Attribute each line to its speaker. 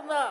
Speaker 1: ఉందా